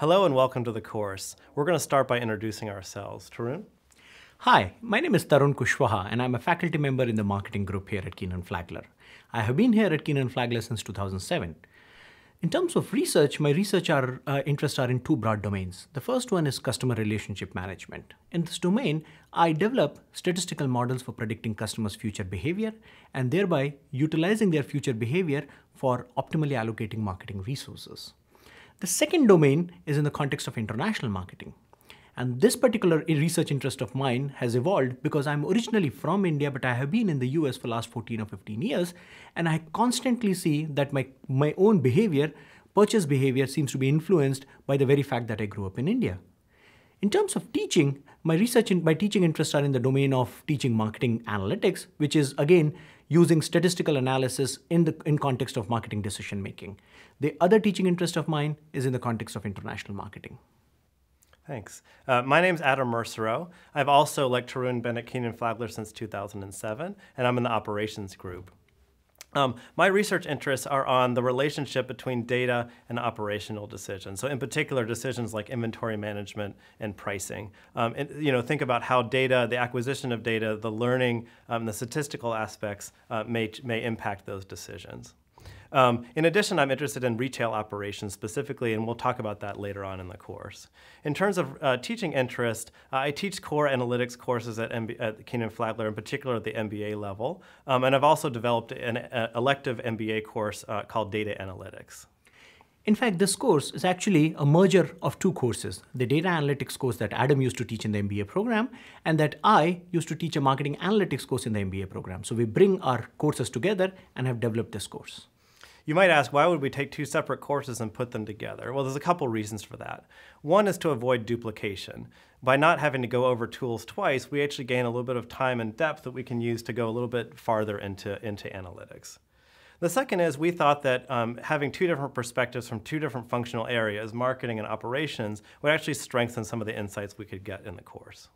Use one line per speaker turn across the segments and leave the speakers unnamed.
Hello and welcome to the course. We're going to start by introducing ourselves. Tarun?
Hi, my name is Tarun Kushwaha and I'm a faculty member in the marketing group here at Kenan Flagler. I have been here at Kenan Flagler since 2007. In terms of research, my research are, uh, interests are in two broad domains. The first one is customer relationship management. In this domain, I develop statistical models for predicting customers' future behavior and thereby utilizing their future behavior for optimally allocating marketing resources. The second domain is in the context of international marketing. And this particular research interest of mine has evolved because I'm originally from India, but I have been in the US for the last 14 or 15 years. And I constantly see that my, my own behavior, purchase behavior, seems to be influenced by the very fact that I grew up in India. In terms of teaching, my research and my teaching interests are in the domain of teaching marketing analytics, which is again using statistical analysis in the in context of marketing decision making. The other teaching interest of mine is in the context of international marketing.
Thanks. Uh, my name is Adam Mersereau. I've also, lectured Tarun, been at Kenan Flagler since 2007, and I'm in the operations group. Um, my research interests are on the relationship between data and operational decisions. So, in particular, decisions like inventory management and pricing. Um, and, you know, think about how data, the acquisition of data, the learning, um, the statistical aspects uh, may may impact those decisions. Um, in addition, I'm interested in retail operations specifically, and we'll talk about that later on in the course. In terms of uh, teaching interest, uh, I teach core analytics courses at, at Kenan Flagler, in particular at the MBA level, um, and I've also developed an elective MBA course uh, called Data Analytics.
In fact, this course is actually a merger of two courses the data analytics course that Adam used to teach in the MBA program, and that I used to teach a marketing analytics course in the MBA program. So we bring our courses together and have developed this course.
You might ask, why would we take two separate courses and put them together? Well, there's a couple reasons for that. One is to avoid duplication. By not having to go over tools twice, we actually gain a little bit of time and depth that we can use to go a little bit farther into, into analytics. The second is we thought that um, having two different perspectives from two different functional areas, marketing and operations, would actually strengthen some of the insights we could get in the course.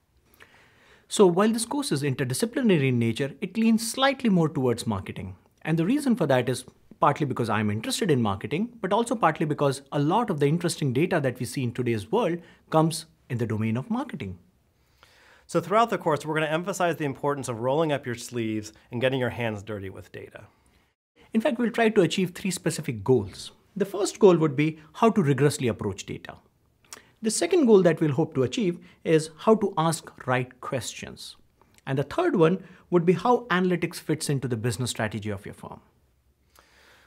So while this course is interdisciplinary in nature, it leans slightly more towards marketing. And the reason for that is partly because I'm interested in marketing, but also partly because a lot of the interesting data that we see in today's world comes in the domain of marketing.
So throughout the course, we're going to emphasize the importance of rolling up your sleeves and getting your hands dirty with data.
In fact, we'll try to achieve three specific goals. The first goal would be how to rigorously approach data. The second goal that we'll hope to achieve is how to ask right questions. And the third one would be how analytics fits into the business strategy of your firm.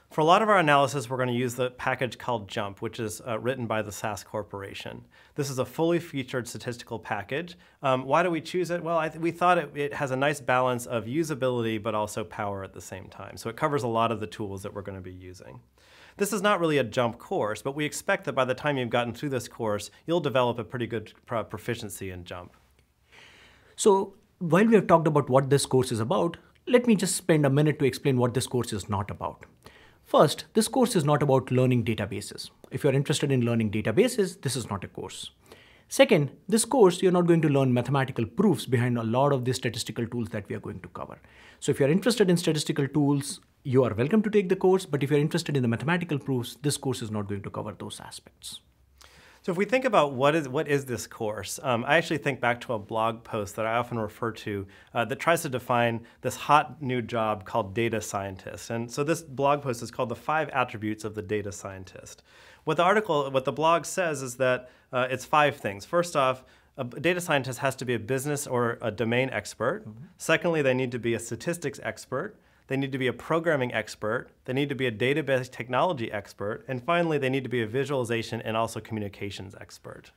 For a lot of our analysis, we're going to use the package called JMP, which is uh, written by the SAS Corporation. This is a fully featured statistical package. Um, why do we choose it? Well, we thought it, it, has a nice balance of usability, but also power at the same time. So it covers a lot of the tools that we're going to be using. This is not really a JMP course, but we expect that by the time you've gotten through this course, you'll develop a pretty good proficiency in JMP.
So while we have talked about what this course is about, let me just spend a minute to explain what this course is not about. First, this course is not about learning databases. If you're interested in learning databases, this is not a course. Second, this course, you're not going to learn mathematical proofs behind a lot of the statistical tools that we are going to cover. So if you're interested in statistical tools, you are welcome to take the course, but if you're interested in the mathematical proofs, this course is not going to cover those aspects.
So if we think about what is what is this course, um, I actually think back to a blog post that I often refer to uh, that tries to define this hot new job called data scientist. And so this blog post is called the five attributes of the data scientist. What the article, what the blog says is that uh, it's five things. First off, a data scientist has to be a business or a domain expert. Mm -hmm. Secondly, they need to be a statistics expert. They need to be a programming expert. They need to be a database technology expert. And finally, they need to be a visualization and also communications expert.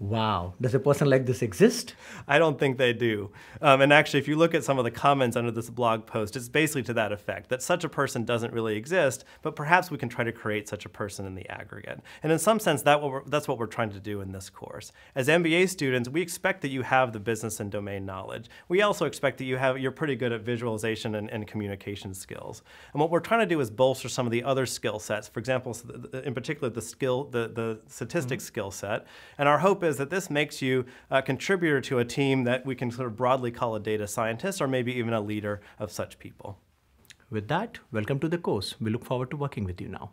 Wow. Does a person like this exist?
I don't think they do. Um, and actually, if you look at some of the comments under this blog post, it's basically to that effect that such a person doesn't really exist, but perhaps we can try to create such a person in the aggregate. And in some sense, that what that's what we're trying to do in this course. As MBA students, we expect that you have the business and domain knowledge. We also expect that you have you're pretty good at visualization and, and communication skills. And what we're trying to do is bolster some of the other skill sets. For example, in particular, the skill, the, the statistics mm -hmm. skill set. And our hope is that this makes you a contributor to a team that we can sort of broadly call a data scientist or maybe even a leader of such people.
With that, welcome to the course. We look forward to working with you now.